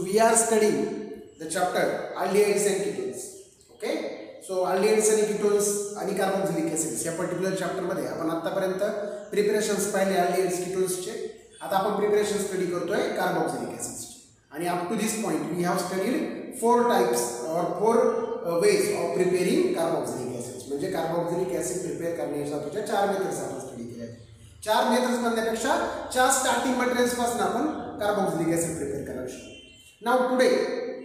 So we are studying the chapter aldehydes and ketones. Okay? So aldehydes and ketones आणि carboxylic acids या particular चॅप्टरमध्ये आपण आतापर्यंत preparations पाहिले aldehydes ketonesचे आता आपण प्रिपरेशन स्टडी करतोय कार्बोक्सिलिक ऍसिड्सचे आणि up to this point we have studied four types और four ways of preparing carboxylic acids म्हणजे कार्बोक्सिलिक ऍसिड प्रिपेअर करण्याच्या चार मेथड्स आपण स्टडी केल्या चार मेथड्स म्हणण्यापेक्षा चार स्टार्टिंग मटेरियल्सपासून आपण कार्बोक्सिलिक ऍसिड प्रिपेअर करायला शकतो Now today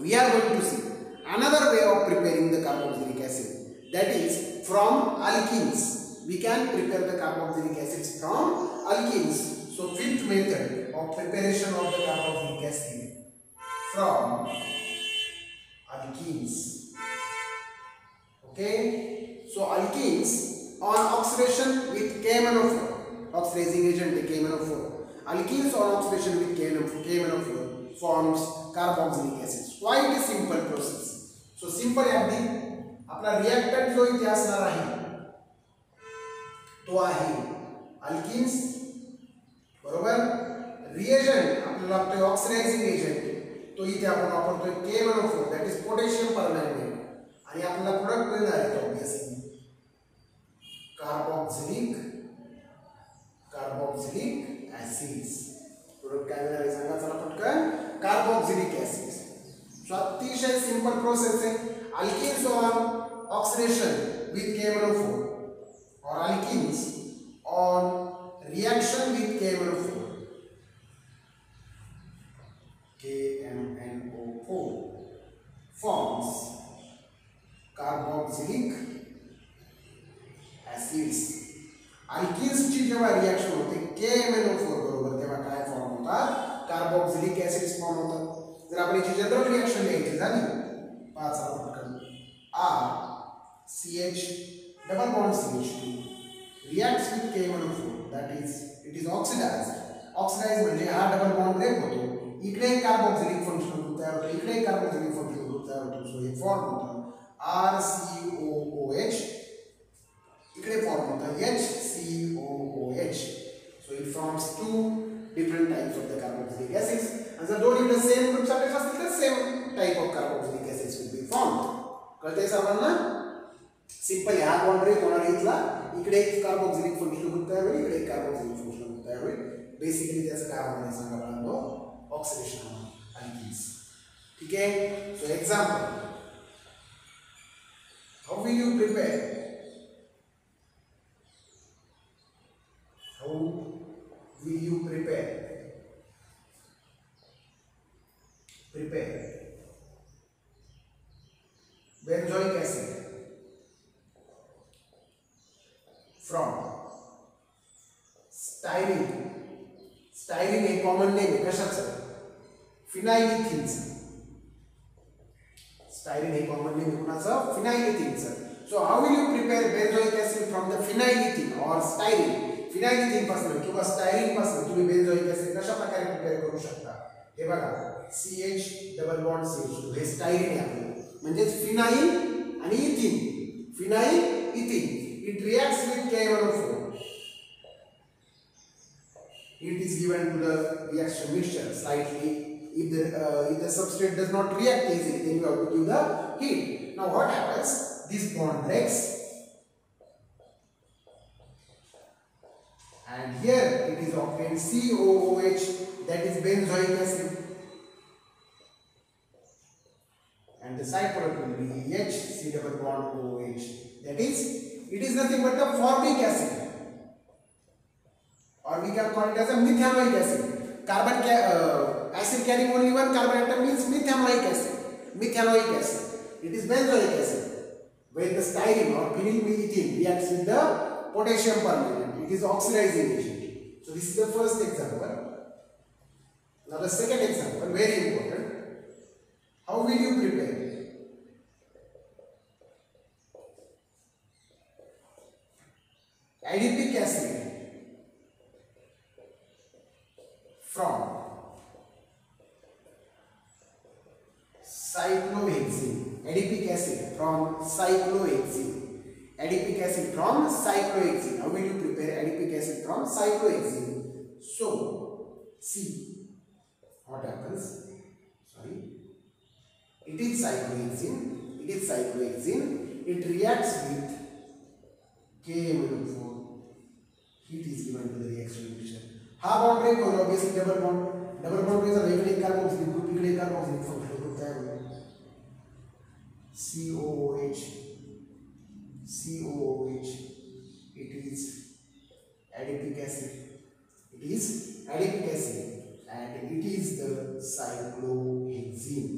we are going to see another way of preparing the carboxylic acid that is from alkenes. We can prepare the carboxylic acids from alkenes. So fifth method of preparation of the carboxylic acid from alkenes. Okay. So alkenes on oxidation with KMnO4, oxidizing agent KMnO4. Alkenes on oxidation with KMnO4. Forms carboxylic acids quite a simple process so simple अगदी आपला reactant जो इथे असणार आहे तो आहे alkynes बरोबर reagent आपल्याला लागतोय ऑक्सिडायझिंग एजंट तो इथे आपण वापरतोय KMnO4 दॅट इज़ पोटॅशियम परमॅंगनेट आणि आपल्याला प्रोडक्ट मिळणार आहे obviously carboxylic carboxylic acids product काय मिळणार आहे सांगा चला पटकन कार्बोक्सिलिक ऍसिड्स सो अतिशय सिंपल प्रोसेस आहे. Alkenes on oxidation with KMnO4 or alkenes on reaction with KMnO4 KMnO4 forms carboxylic acids अल्किन्सची जेव्हा रिॲक्शन होते KMnO4 बरोबर तेव्हा काय फॉर्म होतात कार्बोक्सिलिक ऍसिड्स फॉर्म होतात जर आपण याची जनरल रिॲक्शन लिहायची झाली पाच पटकन R CH double bond CH2 reacts with KMnO4 that is it is oxidized oxidized म्हणजे हा डबल बॉन्ड ब्रेक होतो इकडे एक कार्बोक्सिलिक फंक्शनल ग्रुप तयार होतो इकडे एक कार्बोक्सिलिक फंक्शनल ग्रुप तयार होतो सो हे फॉर्म होतं RCOOH इकडे फॉर्म होतं HCOOH so it forms two different types of the carboxylic acids आणि जर दोन इकडे सेम ग्रुप सारखेच असतील तर same type of carboxylic acids will be form कळतंय सर्वांना सिंपल हा बॉन्ड ब्रेक होणार इथला. इकडे एक कार्बोक्झिलिक फंक्शन ग्रुप तयार होईल इकडे एक कार्बोक्झिलिक फंक्शन ग्रुप तयार होईल बेसिकली त्याचं काय होणार आहे सांगा बाळांनो? ऑक्सिडेशन होणार अल्किन्स ठीक आहे? So example how will you prepare how will you prepare prepare benzoic acid from styrene styrene हे कॉमन नेम आहे कशाचं? फिनाइलिथिनचं स्टायरीन हे कॉमन नेम आहे कुणाचं? फिनाइलिथिनचं so how will you prepare benzoic acid from the phenylethene or styrene? फिनाइलिथिनपासून किंवा styrene पासून तुम्ही benzoic acid कशा प्रकारे prepare करू शकता? हे बघा C H double bond C H हे स्टायरीन आहे आपल्याला म्हणजेच फिनाईल आणि ethene phenyl ethene it reacts with K1O4. It is given to the reaction mixture slightly. If the, uh, if the substrate does not react easily, then you have to give the heat. Now what happens? This bond breaks. And here it is obtained COOH that is benzoic acid. and the side product will be H C double bond OH that is it is nothing but the formic acid, or we can call it as a methanoic acid. Carbon ca uh, acid carrying only one carbon atom means methanoic acid. Methanoic acid. It is benzoic acid. When the styrene or phenylmethane reacts with the potassium permanganate, it is oxidizing agent. So this is the first example. Now the second example, very important. How will you prepare? Adipic acid from cyclohexene. Adipic acid from cyclohexene. Adipic acid from cyclohexene. How will you prepare adipic acid from cyclohexene? So, see what happens sorry it is cyclohexene it is cyclohexene it reacts with KMnO4 heat is given to the reaction condition हा bond break होईल obviously double bond double bond break झाला इकडे carboxylic group इकडे carboxylic functional group तयार होईल COOH COOH it is adipic acid it is adipic acid and it is the cyclohexene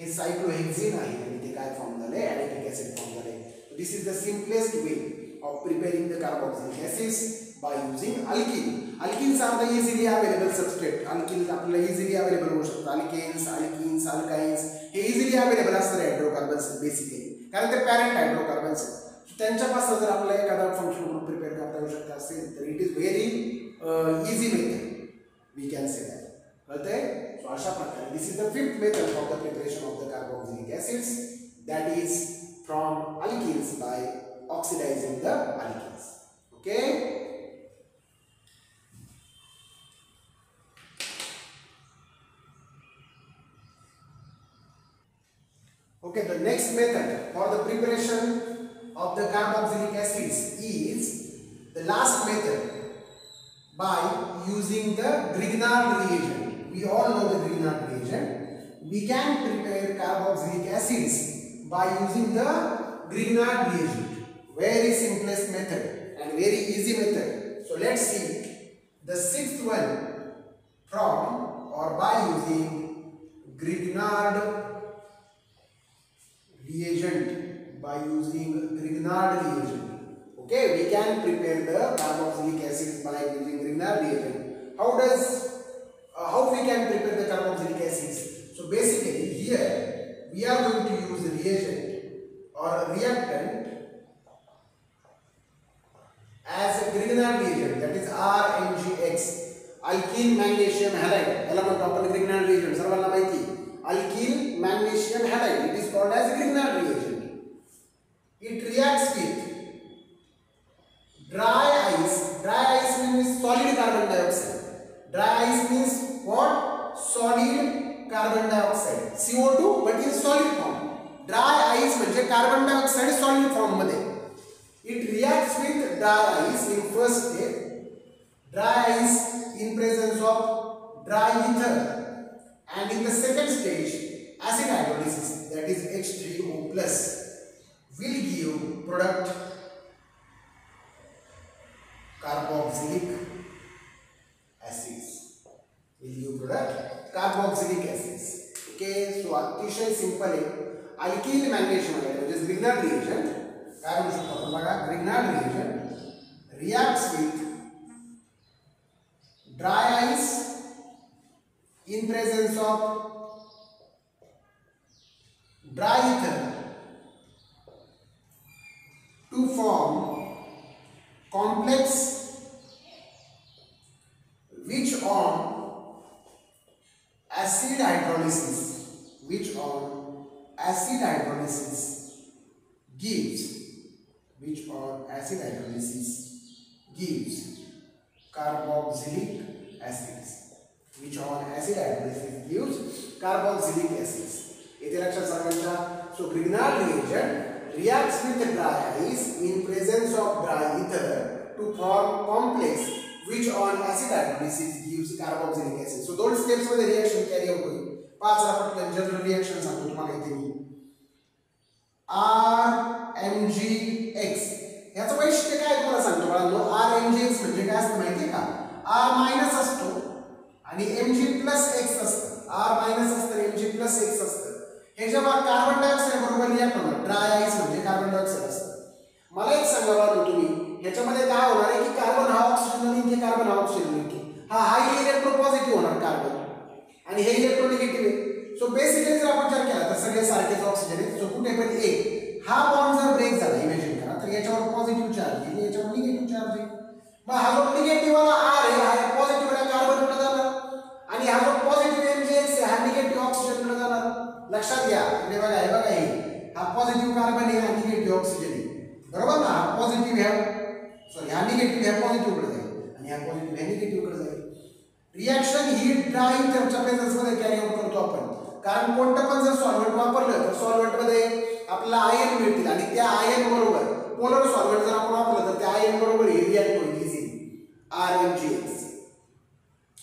हे सायक्लोहेक्झिन आहे आणि ते काय फॉर्म झाले ॲडिपिक ऍसिड फॉर्म झाले this is the simplest way Of preparing the carboxylic acids by using alkyne alkynes are the easily available substrate alkyne आपल्याला easily available होऊ शकतं अल्केन्स अल्किन्स अल्काइन्स हे इझिली अवेलेबल असतात हायड्रोकार्बन्स बेसिकली कारण ते parent hydrocarbons आहेत त्यांच्यापासून जर आपल्याला एखादा फंक्शन ग्रुप प्रिपेअर करता येऊ शकता असेल तर it is very easy method we can say that कळतंय सो अशा प्रकारे this is the fifth method for the preparation of the carboxylic acids that is from alkenes by oxidizing the alkenes. Okay. Okay, the next method for the preparation of the carboxylic acids is the last method by using the Grignard reagent. We all know the Grignard reagent. We can prepare carboxylic acids by using the Grignard reagent. Very simplest method and very easy method. So let's see the sixth one from or by using Grignard reagent by using Grignard reagent. Okay, we can prepare the carboxylic acids by using Grignard reagent. How does, uh, how we can prepare the carboxylic acids? So basically here we are going to use a reagent or reactant as a Grignard reagent that is RMGX. Alkyl magnesium halide याला म्हणतो आपण Grignard reagent सर्वांना माहिती alkyl magnesium halide it is called as Grignard reagent. It reacts with dry ice. Dry ice means solid carbon dioxide. Dry ice means what? Solid carbon dioxide. CO2 but in solid form. Dry ice म्हणजे carbon dioxide solid form मध्ये. It reacts with dry ice in first step. Dry ice in presence of dry ether. And in the second stage, acid hydrolysis that is H3O plus will give product carboxylic acids will give product carboxylic acids okay so अतिशय simple आहे alkyl magnesium आहे म्हणजे Grignard reagent Carbon superconductor reacts with dry ice in presence of dry ether to form complex which on acid hydrolysis which on acid hydrolysis gives which our acid hydrolysis gives carboxylic acids which on acid hydrolysis gives carboxylic acids. इथे लक्षात सर्वांच्या so Grignard reagent reacts with dry ice in presence of dry ether to form complex which on acid hydrolysis gives carboxylic acid. So दोन steps मध्ये reaction carry out होईल. पाच पटकन general reaction सांगतो तुम्हाला इथे मी आर एम जी एक्स याचं वैशिष्ट्य काय तुम्हाला सांगतो बाळांनो? आर एम जी एक्स म्हणजे काय असतं माहितीये का? आर मायनस असतो आणि एम जी प्लस एक्स असतं. आर मायनस असतं एम जी प्लस एक्स असतं. हे जेव्हा कार्बन डायऑक्साईड बरोबर रिॲक्ट ड्राय आईस म्हणजे कार्बन डायऑक्साईड असतं. मला एक सांगा बाबा तुम्ही याच्यामध्ये काय होणार आहे की कार्बन हा ऑक्सिजन आणि आहे कार्बन हा ऑक्सिजन लिंक हा इलेक्ट्रो पॉझिटिव्ह होणार कार्बन आणि हे इलेक्ट्रो निगेटिव्ह आहे. सो बेसिकली जर आपण विचार केला तर सगळे सारखेच ऑक्सिजन आहेत. सो कुठे पण एक. हा बॉन्ड जर ब्रेक झाला याच्यावर पॉझिटिव्ह चार्ज येईल याच्यावर निगेटिव्ह चार्ज आहे. मग हा जो निगेटिव्ह वाला आर आहे हा पॉझिटिव्ह वाला कार्बनकडे जाणार. आणि हा जो पॉझिटिव्ह एम आहे हा निगेटिव्ह ऑक्सिजनकडे जाणार. लक्षात घ्या हे बघा हे बघा हे. हा पॉझिटिव्ह कार्बन आहे हा निगेटिव्ह ऑक्सिजन आहे. बरोबर ना? हा पॉझिटिव्ह ह्या सॉरी ह्या निगेटिव्ह ह्या पॉझिटिव्हकडे जाईल. आणि ह्या पॉझिटिव्ह ह्या निगेटिव्हकडे जाईल. रिॲक्शन ही ड्राई त्यांच्या प्रेझन्समध्ये कॅरी आउट करतो आपण. कारण कोणतं पण जर सॉल्व्हेंट वापरलं तर सॉल्वटमध्ये मध्ये आपल्याला आयन मिळतील. आणि त्या आयन बरोबर पोलर सॉल्व्हेंट जर आपण वापरलं तर ते आय एन बरोबर हे रिॲक्ट होईल easily R N G X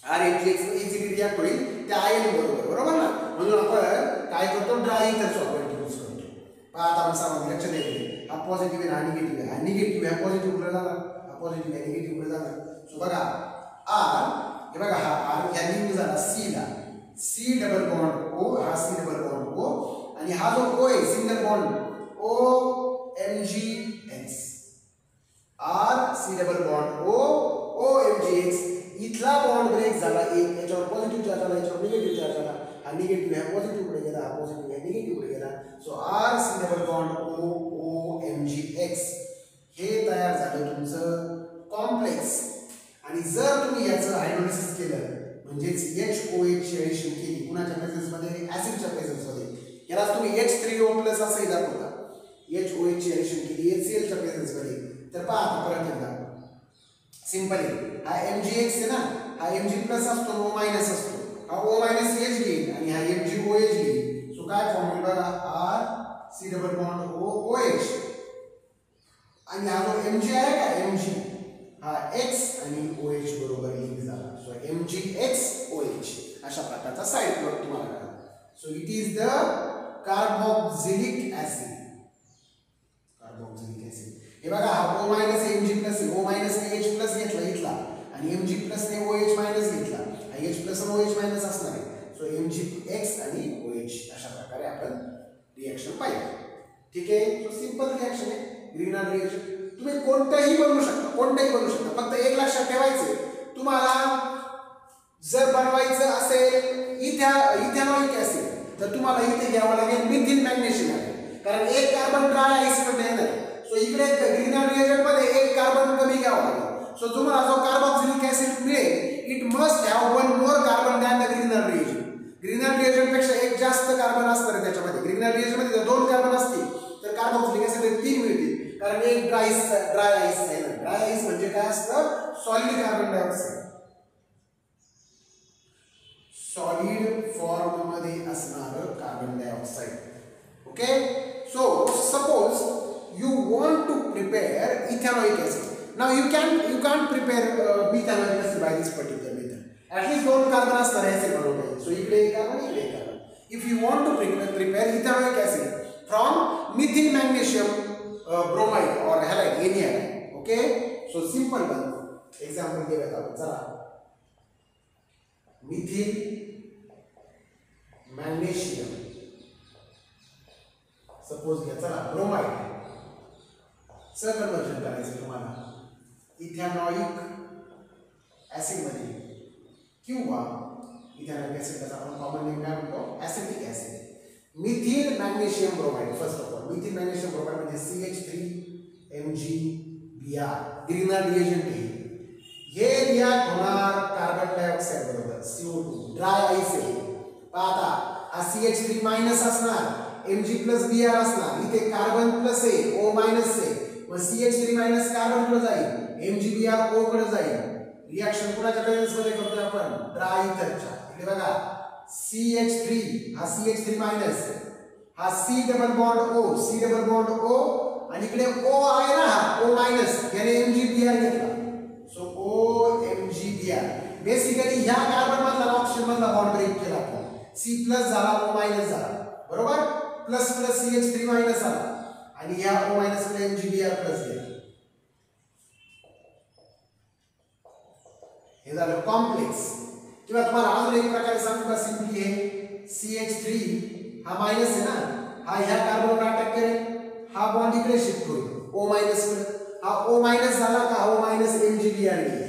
R N G X easily react होईल? त्या एन बरोबर बरोबर ना? म्हणून आपण काय करतो? ड्राय इथर सॉल्व्हेंट यूज करतो. पहा आपण सामान लक्ष द्यायचे हा पॉझिटिव्ह आहे हा निगेटिव्ह आहे? हा निगेटिव्ह आहे पॉझिटिव्ह पुढे जाणार हा पॉझिटिव्ह आहे निगेटिव्ह पुढे जाणार सो बघा आर हे बघा हा आर ह्या निघून झाला सीला सी डबल बॉन्ड ओ हा सी डबल बॉन्ड ओ आणि हा जो ओ आहे single bond O M G R C double bond O O M G X इथला बॉन्ड ब्रेक झाला एक याच्यावर पॉझिटिव्ह चार्ज आला याच्यावर निगेटिव्ह चार्ज आला. हा निगेटिव्ह आहे पॉझिटिव्ह पुढे गेला हा पॉझिटिव्ह आहे निगेटिव्ह पुढे गेला. So R C double bond O O M G X हे तयार झालं तुमचं कॉम्प्लेक्स आणि जर तुम्ही याचं हायड्रोलिसिस केलं म्हणजेच एच ओ एच ची ऍडिशन केली कुणाच्या प्रेझेन्समध्ये? ऍसिडच्या प्रेझेन्समध्ये. तुम्ही एच थ्री ओ प्लस असंही दाखवता. एच ओ एच ची ऍडिशन केली एच सी एलच्या प्रेझेन्स तर पहा आता परत एकदा. सिंपल हा एम जी एक्स आहे ना? हा एम जी प्लस असतो ओ मायनस असतो. हा ओ मायनस एच घेईल आणि हा एम जी ओ एच घेईल. सो काय फॉर्म्युला बघा R C double bond O O H आणि हा जो एम जी आहे का? एम जी हा एक्स आणि ओ एच बरोबर लिंक झाला so M G X O H अशा प्रकारचा साईड प्लॉट तुम्हाला so it is the carboxylic acid हे बघा हा O minus M G plus O minus ने एच प्लस घेतला इथला. आणि एम जी प्लस ने ओ एच मायनस घेतला. आणि एच प्लस आणि ओ एच मायनस असणार आहे. सो एम जी एक्स आणि ओ एच अशा प्रकारे आपण रिॲक्शन पाहिजे ठीक आहे? सो सिंपल रिॲक्शन आहे. ग्रीन आर रिॲक्शन तुम्ही कोणतंही बनवू शकता कोणतंही बनवू शकता. फक्त एक लक्षात ठेवायचं तुम्हाला जर बनवायचं असेल इथ्या इथेनॉइक असेल तर तुम्हाला इथे घ्यावं लागेल मिथिन मॅग्नेशियम आहे. कारण एक कार्बन ट्राय आईसकडे येणार सो इकडे ग्रीनर रिएजंटमध्ये एक कार्बन कमी घ्यावं लागेल. सो तुम्हाला जो कार्बोक्सिलिक ऍसिड मिळेल it must have one more carbon than the Grignard reagent Grignard रिएजंटपेक्षा एक जास्त कार्बन असणार त्याच्यामध्ये. ग्रीनर रिएजंटमध्ये जर दोन कार्बन असतील तर कार्बोक्सिलिक ऍसिड तीन मिळतील. कारण एक ड्राय ड्राय आईस आहे ना. ड्राय आईस म्हणजे काय असतं? सॉलिड कार्बन डायऑक्साईड सॉलिड फॉर्ममध्ये असणारं carbon dioxide okay so suppose you want to prepare ethanoic acid now you can you can't prepare uh, methanoic acid by this particular method at least दोन carbon असणार acid बनवता so इकडे एक carbon इकडे एक carbon if you want to prepare prepare ethanoic acid from methyl magnesium uh, bromide or halide any halide okay so simple one example घेऊयात आपण चला मिथिल मॅग्नेशियम सपोज घ्या चला ब्रोमाइड कन्वर्जन करायचं तुम्हाला इथॅनॉइक ऍसिड मध्ये ethanoic common name methyl magnesium bromide first of all methyl magnesium bromide C H three M G B R Grignard होणार carbon बरोबर आहे पाहता हा। सी एच थ्री मायनस असणार M G plus B R असणार, इथे carbon plus आहे O minus आहे मग सी एच थ्री मायनस कार्बनकडे जाईल. M G B R O कडे जाईल. रिॲक्शन कुणाच्या प्रेझेन्समध्ये करतोय आपण? ड्रायथरच्या इकडे बघा. सी एच थ्री हा सी एच थ्री मायनस हा C double bond O C double bond O आणि इकडे ओ आहे ना ओ मायनस याने एम जी आर घेतला. So O M G basically ह्या कार्बन मधला ऑप्शन मधला बॉन्ड ब्रेक केला आपण. सी प्लस झाला ओ मायनस झाला. बरोबर? Plus plus C H three minus आला. आणि या ओ मायनस कडे M G B R plus गेला हे झालं कॉम्प्लेक्स किंवा तुम्हाला अजून एक प्रकारे सांगू का सिम्पली आहे सी एच थ्री हा मायनस आहे ना? हा ह्या कार्बन अटॅक करेल. हा बॉन्ड इकडे शिफ्ट होईल ओ मायनस कडे. हा ओ मायनस झाला का? O minus M G B R घेईल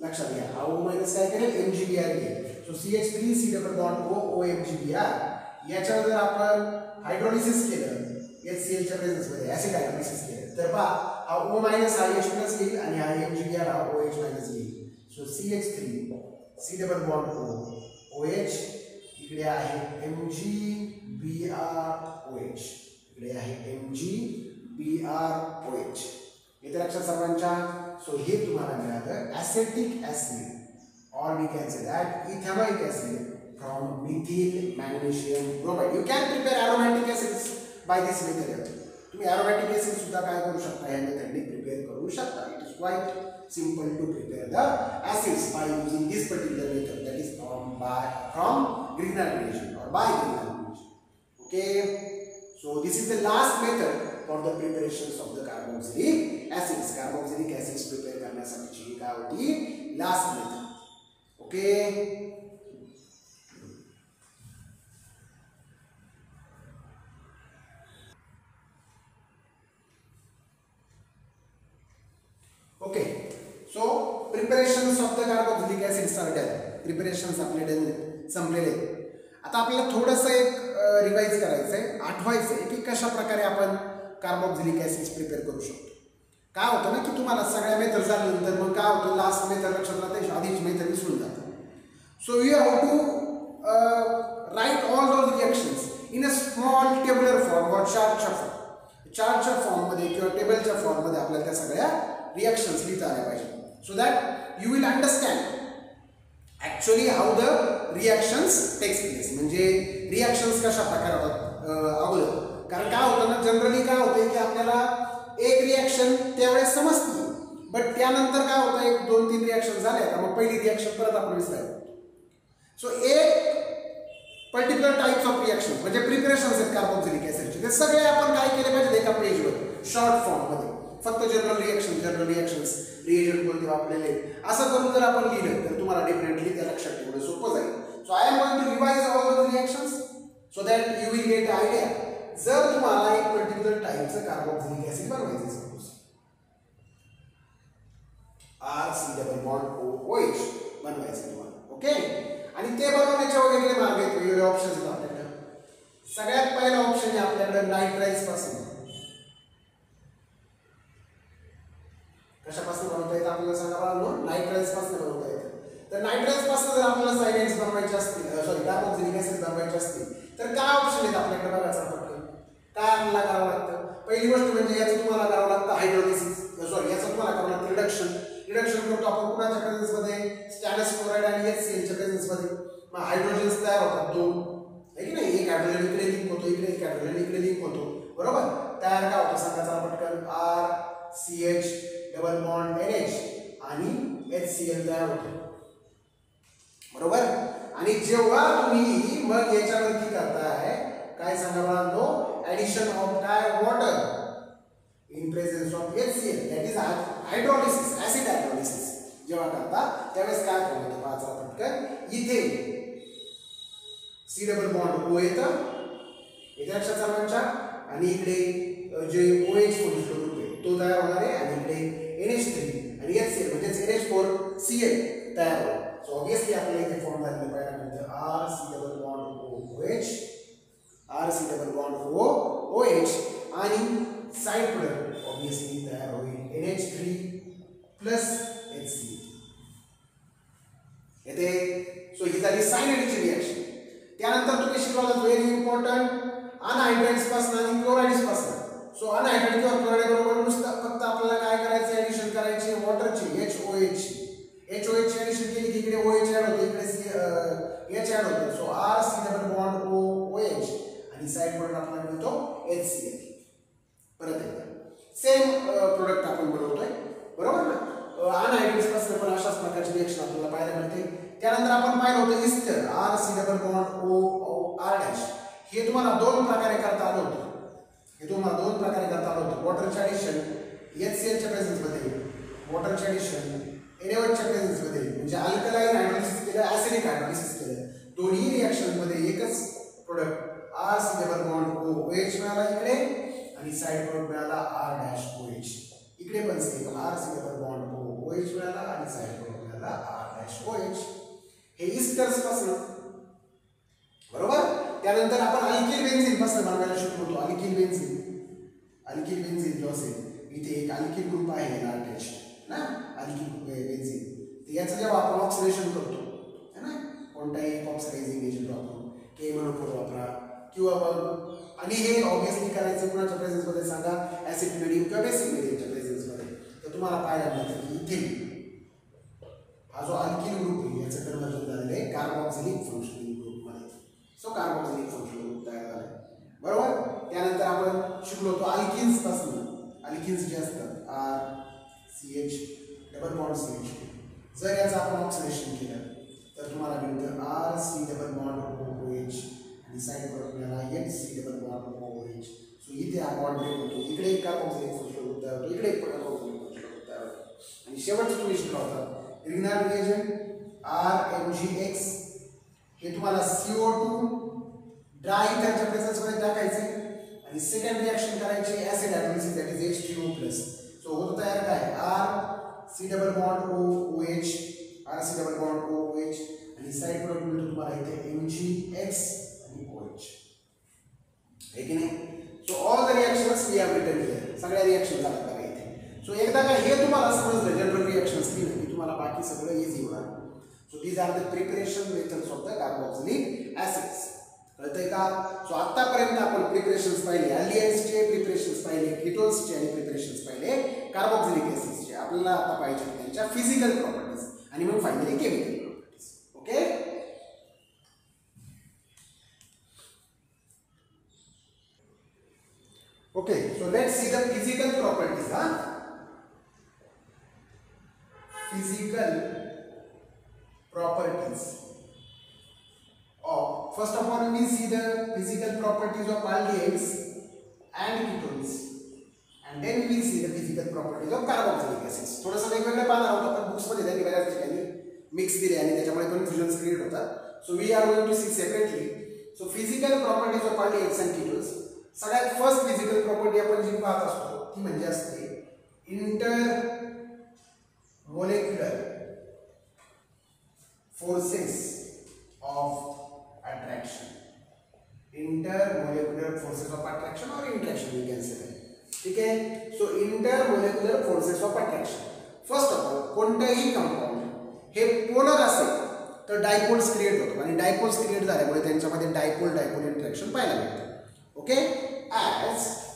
लक्षात घ्या. हा ओ मायनस काय करेल? एम जी बी आर घेईल so C H three C double bond O O M G B R याच्यावर जर आपण हायड्रोलिसिस केलं एच सी एलच्या प्रेझेन्समध्ये ऍसिड हायड्रोलिसिस केलं? तर पहा, हा ओ मायनस हा एच घेईल आणि हा एम जी हा ओ घेईल so C H double bond O O इकडे आहे एम जी बी इकडे आहे एम जी बी आर लक्षात सर्वांच्या. सो हे तुम्हाला मिळालं acetic acid or we can say that ethanoic acid from methyl magnesium bromide. You can prepare aromatic acids. By this method आहे तुम्ही ॲरोमॅटिक एसिड सुद्धा काय करू शकता? ह्या मेथडने प्रिपेअर करू शकता. It is quite simple to prepare the acids by using this particular method that is from by from Grignard reaction or by Grignard reaction okay so this is the last method for the preparation of the carboxylic acids carboxylic acids prepare करण्यासाठी काय होती? Last method okay so preparations of the carboxylic acids are आहे. Preparations आपले संपलेले आता आपल्याला थोडंसं एक रिवाईज करायचं आहे आठवायचं आहे की कशा प्रकारे आपण कार्बोक्झिलिक ऍसिड्स प्रिपेअर करू शकतो. काय होतं ना की तुम्हाला सगळ्या मेथड झाल्यानंतर मग काय होतं? लास्ट मेथड लक्षात राहते आधीच मेथड विसरून जातं. So you have to write all those reactions in a small tabular form और चार्टच्या फॉर्म चार्टच्या फॉर्ममध्ये किंवा टेबलच्या फॉर्ममध्ये आपल्याला त्या सगळ्या रिॲक्शन्स लिहिता आल्या पाहिजे so that you will understand actually how the reactions takes place. म्हणजे रिॲक्शन्स कशा प्रकार होतात? अगोदर. कारण काय होतं ना जनरली काय होतं की आपल्याला एक रिॲक्शन त्यावेळेस समजते. बट त्यानंतर काय होतं? एक दोन तीन रिॲक्शन झाले. का मग पहिली रिॲक्शन परत आपण विसरायला सो एक पर्टिक्युलर टाईप्स ऑफ रिॲक्शन म्हणजे प्रिपरेशन्स आहेत कार्बोक्सिलिक ॲसिडचे ते सगळे आपण काय केले पाहिजे एका पेजवर शॉर्ट फॉर्ममध्ये फक्त general reaction general reactions reagent कोणते वापरलेले असं करून जर आपण लिहिलं तर तुम्हाला डेफिनेटली त्या लक्षात ठेवणं सोपं जाईल. So I'm going to revise all the reactions so that you will get idea जर तुम्हाला एक पर्टिक्युलर टाईपचं कार्बोक्झिलिक ऍसिड बनवायचं suppose R C double bond O O H बनवायचं तुम्हाला ओके आणि ते बनवण्याच्या वगैरे मार्ग आहेत वेगवेगळे ऑप्शन्स आहेत आपल्याकडे. सगळ्यात पहिला ऑप्शन आहे आपल्याकडे नायट्राईजपासून. कशापासून बनवता येतं आपल्याला सांगा बाळांनो नायट्राईजपासून बनवता येतं. तर नायट्राईजपासून जर आपल्याला सायनाइड्स बनवायचे असतील सॉरी कार्बोक्सिलिक ऍसिड बनवायचे असतील तर काय ऑप्शन आहेत आपल्याकडे बघायचं पटकन काय आपल्याला करावं लागतं? पहिली गोष्ट म्हणजे याचं तुम्हाला करावं लागतं हायड्रोलिसिस सॉरी याचं तुम्हाला करावं लागतं रिडक्शन रिडक्शन करतो आपण कुणाच्या प्रेझेन्समध्ये स्टॅनस क्लोराईड आणि एच सी एलच्या प्रेझेन्समध्ये मग हायड्रोजन्स तयार होतात दोन. आहे की नाही? एक हायड्रोजन इकडे लिंक होतो इकडे एक हायड्रोजन इकडे लिंक होतो. बरोबर? तयार काय होतं? सांगायचा पटकन. R C H double bond N H आणि एच सी एल तयार होतो. बरोबर? आणि जेव्हा तुम्ही मग याच्यावरती करताय काय सांगा बाळांनो? ऍडिशन ऑफ काय water in presence of H C L that is hydrolysis acid hydrolysis जेव्हा करता त्यावेळेस काय होतं पाचा पटकन इथे सी डबल बॉन्ड ओ येतं. येत्या लक्षात सर्वांच्या आणि इकडे जे ओ एच फोन तो तयार होणार आहे आणि इकडे एन एच थ्री आणि एच सी एल म्हणजेच N H four C L तयार होईल. सो ऑब्विसली आपल्याला इथे फॉर्म झालेलं पाहिजे म्हणजे R C double bond O O H R C double bond O O H आणि साईड प्रोडक्ट ऑब्विसली तयार होईल. N H three plus H C येते? सो ही झाली सायनाइडची रिॲक्शन त्यानंतर तुम्ही शिकवलं व्हेरी इम्पॉर्टंट अनहायड्राइड्सपासून आणि क्लोराईड्सपासून. सो अनहायड्राइड किंवा क्लोराईड बरोबर? आपल्याला काय करायचं ऍडिशन करायची वॉटरची H O H H O H addition केली की इकडे ओ एच ऍड होते इकडे सी एच ऍड होते. So R C double bond O O H आणि साईड प्रोडक्ट आपल्याला मिळतो एच सी एल परत एकदा. सेम प्रोडक्ट आपण बनवतोय. बरोबर ना? अनहायड्रेट्सपासून पण अशाच प्रकारची रिएक्शन आपल्याला पाहायला मिळते. त्यानंतर आपण पाहिलं होतं ester R C double bond O R dash हे तुम्हाला दोन प्रकारे करता आलं होतं. हे तुम्हाला दोन प्रकारे करता आलं होतं. वॉटरचे ॲडिशन एच सी एलच्या प्रेझेन्समध्ये वॉटरच्या ॲडिशन एनएवरच्या प्रेझेन्समध्ये म्हणजे अल्कलाईन हायड्रोलिसिस केलं ॲसिडिक हायड्रोलिसिस केलं दोन्ही रिॲक्शनमध्ये एकच product R C double bond O H मिळाला इकडे आणि साईड प्रोडक्ट मिळाला आर डॅश ओ एच इकडे पण same R C double bond O H मिळाला आणि साईड प्रोडक्ट मिळाला आर डॅश ओ एच हे इस्टर्सपासून बरोबर? त्यानंतर आपण अल्किल बेन्झिनपासून बनवायला शिकलो होतो अल्किल बेन्झिन अल्किल बेन्झिन जो असेल इथे एक आणखी ग्रुप आहे एन आर ना? आणखी ग्रुप आहे बेन्झिन तर याचं जेव्हा आपण ऑक्सिडेशन करतो है ना? कोणताही एक ऑक्सिडायझिंग एजंट वापरून के म्हणून वापरा. किंवा मग आणि हे ऑब्विसली करायचं कुणाच्या प्रेझेन्समध्ये सांगा? ऍसिड मिडियम किंवा बेसिक मिडियमच्या प्रेझेन्समध्ये तर तुम्हाला पाहायला मिळतं की इथे हा जो आणखी ग्रुप आहे याचं कन्वर्जन झालेलं आहे कार्बॉक्सिलिक फंक्शनिंग ग्रुपमध्ये सो कार्बॉक्सिलिक फंक्शनिंग ग्रुप तयार झाला बरोबर? त्यानंतर आपण शिकलो तो अल्किन्सपासून अल्किन्स जे असतात R C H double bond C H जर याचं आपण ऑक्सिडेशन केलं तर तुम्हाला मिळतं R C double bond O O H आणि साईड परत मिळाला H C double bond O O H so इथे हा बॉन्ड होतो. इकडे एक कार्बोक्सिलिक फुटलो तयार होतो इकडे एक कार्बोक्सिलिक फुटलो तयार होतो आणि शेवटचं तुम्ही शिकला होता? Grignard reagent R M G X हे तुम्हाला सीओ टू ड्राय इथरच्या प्रेझन्समध्ये टाकायचे आणि सेकंड रिॲक्शन करायची acid hydrolysis that is H T O plus so होतो तयार काय R C double bond O H R C double bond O H आणि साईड प्रोडक्ट मिळतो तुम्हाला इथे एम जी आणि ओ एच आहे की नाही? So all the reactions we have written here सगळ्या रिॲक्शन झाल्या बघा इथे सो एकदा का हे तुम्हाला समजलं जनरल रिॲक्शन्स की नाही तुम्हाला बाकी सगळं इझी होणार. So these are the preparation methods of the carboxylic acids कळतंय का सो आतापर्यंत आपण प्रिपरेशन्स पाहिले अलियन्सचे प्रिपरेशन्स पाहिले किटोन्सचे आणि प्रिपरेशन्स पाहिले कार्बोक्झिलिक ऍसिडचे आपल्याला आता पाहिजे त्यांच्या फिजिकल प्रॉपर्टीज आणि मग finally chemical properties okay okay so let see the physical properties हा physical properties first of all we see the physical properties of aldehydes and ketones. And then we will see the physical properties of carboxylic acids. थोडंसं वेगवेगळं पाहणार आहोत आपण बुक्समध्ये त्यांनी बऱ्याच ठिकाणी. Mix दिले आणि त्याच्यामुळे कन्फ्युजन्स क्रिएट होतात so we are going to see separately so physical properties of aldehydes and ketones. सगळ्यात फर्स्ट फिजिकल प्रॉपर्टी आपण जी पाहत असतो ती म्हणजे असते intermolecular forces of attraction. Inter forces forces of attraction interaction interaction can say. ठीक आहे so intermolecular forces of attraction first of all कोणतंही कंपाऊंड हे पोलर असेल तर डायपोल्स क्रिएट होतो. आणि डायपोल्स क्रिएट झाल्यामुळे त्यांच्यामध्ये डायपोल डायपोल इंट्रॅक्शन पाहायला मिळतं. Okay? As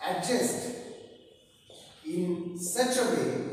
adjust in such a way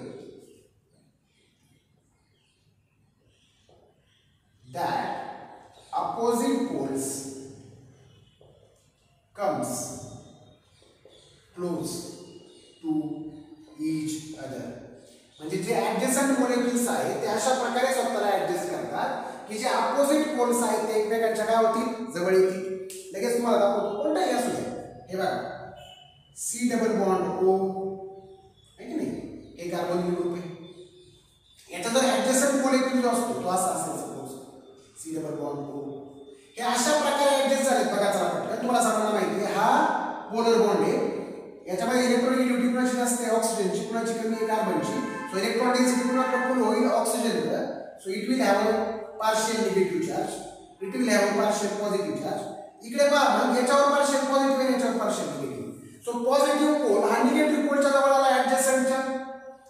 positive pole हा निगेटिव्ह पोलच्या जवळ आला ऍडजस्टंटच्या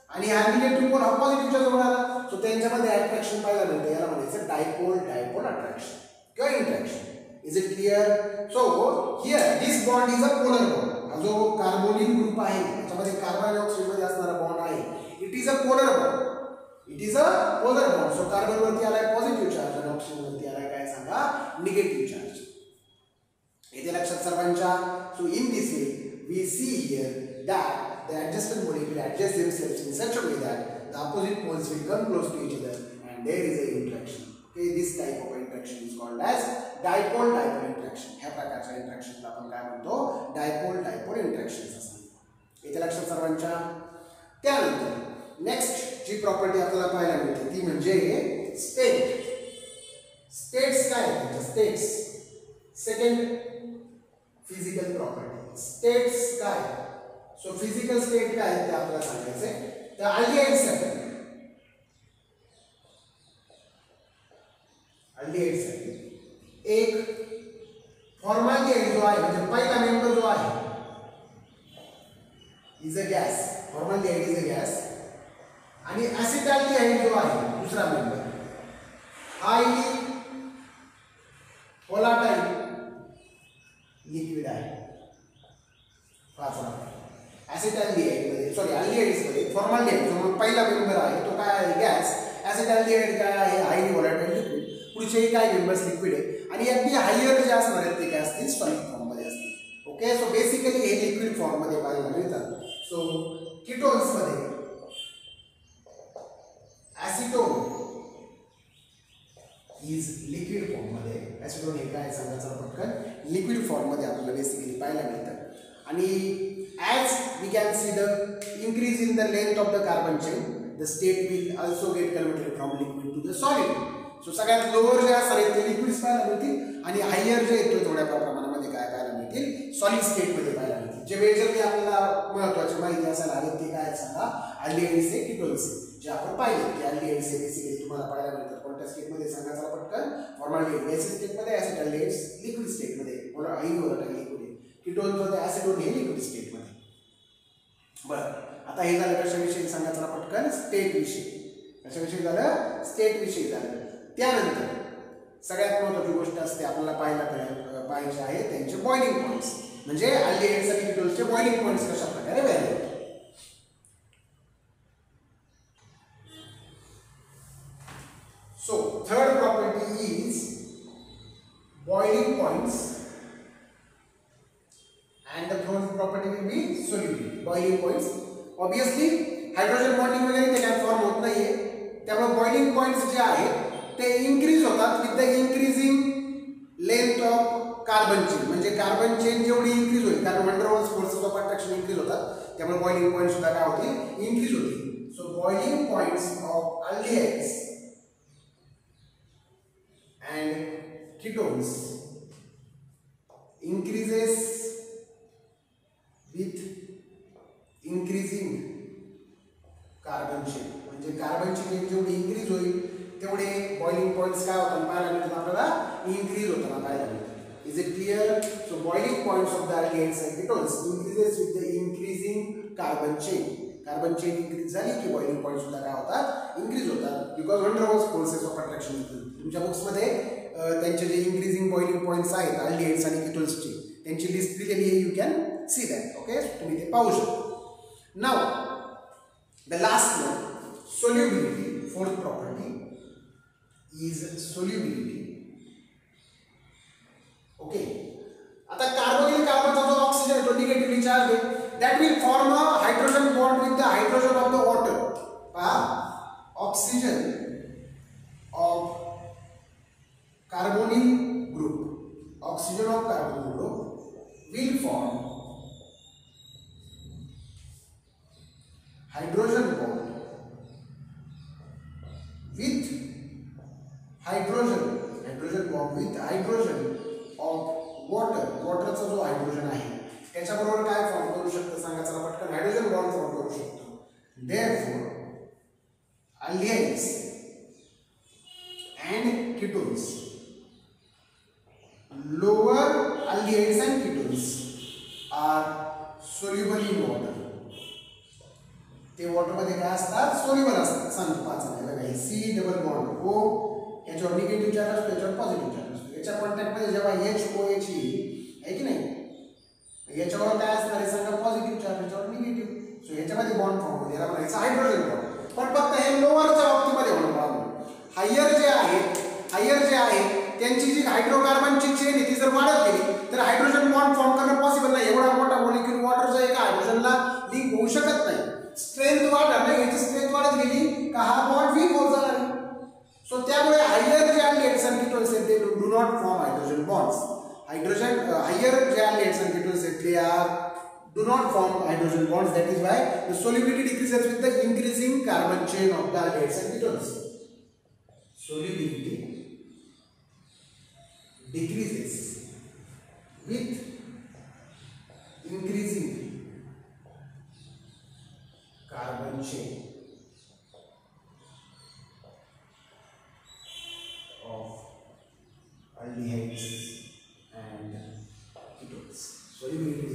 आणि हा निगेटिव्ह पोल हा पॉझिटिव्हच्या जवळ आला. सो त्यांच्यामध्ये अट्रॅक्शन पाहायला मिळतं. याला म्हणायचं डायपोल डायपोल अट्रॅक्शन किंवा interaction is it clear so here this bond is a polar bond हा जो कार्बोनिक ग्रुप आहे त्याच्यामध्ये कार्बन डायऑक्साईडमध्ये असणारा बॉन्ड आहे. It is a polar bond it is a polar bond so carbon वरती आलाय positive charge आणि ऑक्सिजन वरती आलाय काय सांगा? निगेटिव्ह चार्ज येथे लक्षात सर्वांच्या. So in this way we see here that the adjacent molecule adjust themselves in such a way that the opposite poles will come close to each other and there is a interaction. Okay, this type of interaction is called as dipole dipole interaction. ह्या प्रकारच्या इंट्रॅक्शनला आपण काय म्हणतो dipole dipole interaction असतात इथे लक्षात सर्वांच्या त्यानंतर नेक्स्ट जी प्रॉपर्टी आपल्याला पाहायला मिळते ती म्हणजे स्टेट स्टेट्स काय states second physical property states काय? सो फिजिकल स्टेट काय ते आपल्याला सांगायचंय. तर अल्डिहाइडसाठी अल्डिहाइडसाठी एक फॉर्मालिहाइड जो आहे म्हणजे पहिला मेंबर जो आहे is a gas formaldehyde is a gas आणि ऍसिटाल्डिहाइड जो आहे दुसरा मेंबर हायली व्होलाटाईल लिक्विड आहे. ॲसिड ऍसिटाल्डिहाइड सॉरी अल्डिहाइड्समध्ये फॉर्मालिहाइड जो पहिला मेंबर आहे तो काय आहे? गॅस ऍसिटाल्डिहाइड काय आहे? हायली व्होलाटाईल लिक्विड पुढचेही काय मेंबर्स लिक्विड आहे आणि अगदी हायर जे असणार आहेत ते काय असतील? सॉलिड फॉर्ममध्ये असतील. ओके सो बेसिकली हे लिक्विड फॉर्ममध्ये पाहायला मिळतात. सो किटोन्समध्ये ॲसिटोन इज लिक्विड फॉर्ममध्ये ॲसिडोन हे काय सांगायचं पटकन. लिक्विड फॉर्ममध्ये आपल्याला बेसिकली पाहायला मिळतं. आणि as we can see the increase in the length of the carbon chain the state will also get converted from liquid to the solid so सगळ्यात लोअर जे असणार आहेत ते लिक्विड्स पाहायला मिळतील आणि हायर जे येतो थोड्या प्रमाणामध्ये काय पाहायला मिळतील? सॉलिड स्टेटमध्ये पाहायला मिळतील. जे मेजरली आपल्याला महत्वाची माहिती असायला हवी ते काय सांगा. अल्डिहाइड्स किटोन्स जे आपण पाहिले की अल्डिहाइड्स बेसिकली तुम्हाला पाहायला मिळतं. कोणत्या स्टेटमध्ये सांगा चला पटकन. फॉर्मॅलिटी बेसिक स्टेटमध्ये ॲसिटाल्डिहाइड्स लिक्विड स्टेटमध्ये हाई व्होलाटाईल लिक्विड किटोन्समध्ये ॲसिडोन हे लिक्विड स्टेटमध्ये बरं. आता हे झालं कशाविषयी सांगा चला पटकन. स्टेट विषयी. कशाविषयी झालं? स्टेट विषयी झालं. त्यानंतर सगळ्यात महत्वाची गोष्ट असते आपल्याला पाहायला पाहिजे आहे त्यांचे बॉइलिंग पॉईंट्स म्हणजे अल्डिहाइड्स आणि किटोन्सचे बॉइलिंग पॉईंट्स कशा प्रकारे vary third property is boiling points and the fourth property will be solubility. Boiling points. Obviously, hydrogen bonding वगैरे ते काय फॉर्म होत नाहीये त्यामुळे बॉइलिंग पॉइंट्स जे आहेत ते इन्क्रीज होतात with the increasing length of carbon chain म्हणजे कार्बन चेन जेवढी इन्क्रीज होईल कारण van der Waals forces of attraction increase होतात त्यामुळे बॉइलिंग पॉईंट सुद्धा काय होतील इन्क्रीज होतील so boiling points of aldehydes and ketones. Increases with increasing carbon chain म्हणजे कार्बनची चेन जेवढी इन्क्रीज होईल तेवढे बॉइलिंग पॉईंट्स काय होतात पाहायला मिळतात आपल्याला? इन्क्रीज होताना पाहायला मिळतात. Is it clear so boiling points of the aldehydes and ketones increases with the increasing carbon chain carbon chain increase झाली की बॉइलिंग पॉईंट सुद्धा काय होतात? इन्क्रीज होतात. Because van der Waals forces of attraction तुमच्या बुक्समध्ये त्यांचे जे इन्क्रीजिंग बॉइलिंग पॉईंट्स आहेत अल्डिहाइड्स आणि किटोन्सची त्यांची लिस्ट दिलेली आहे you can see that okay तुम्ही ते पाहू शकता. Now the last one solubility fourth property is solubility okay आता कार्बोनिल कार्बनचा जो ऑक्सिजन आहे तो निगेटिव्हली चार्ज आहे that will form a hydrogen bond with the hydrogen of the water पहा. Oxygen of carbonyl group oxygen of carbonyl group will form hydrogen bond with hydrogen hydrogen bond with hydrogen of water वॉटरचा जो hydrogen आहे त्याच्याबरोबर काय form करू शकतो सांगा चला पटकन हायड्रोजन बॉन्ड फॉर्म करू शकतो therefore aldehydes and ketones es the solubility decreases with the increasing carbon chain of the aldehydes and ketones solubility decreases with increasing carbon chain of aldehydes and ketones. Solubility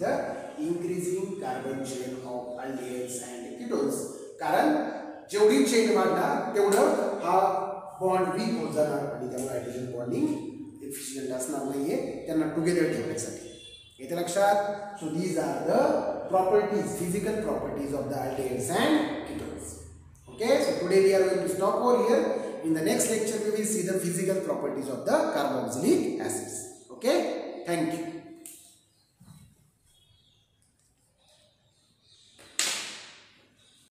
the increasing carbon chain of aldehydes and ketones. कारण जेवढी chain वाढणार तेवढं हा bond weak होत जाणार आणि त्यामुळे hydrogen bonding efficient असणार नाहीये त्यांना टुगेदर ठेवण्यासाठी येते लक्षात so these are the properties physical properties of the aldehydes and ketones okay so today we are going to stop over here in the next lecture we will see the physical properties of the carboxylic acids okay thank you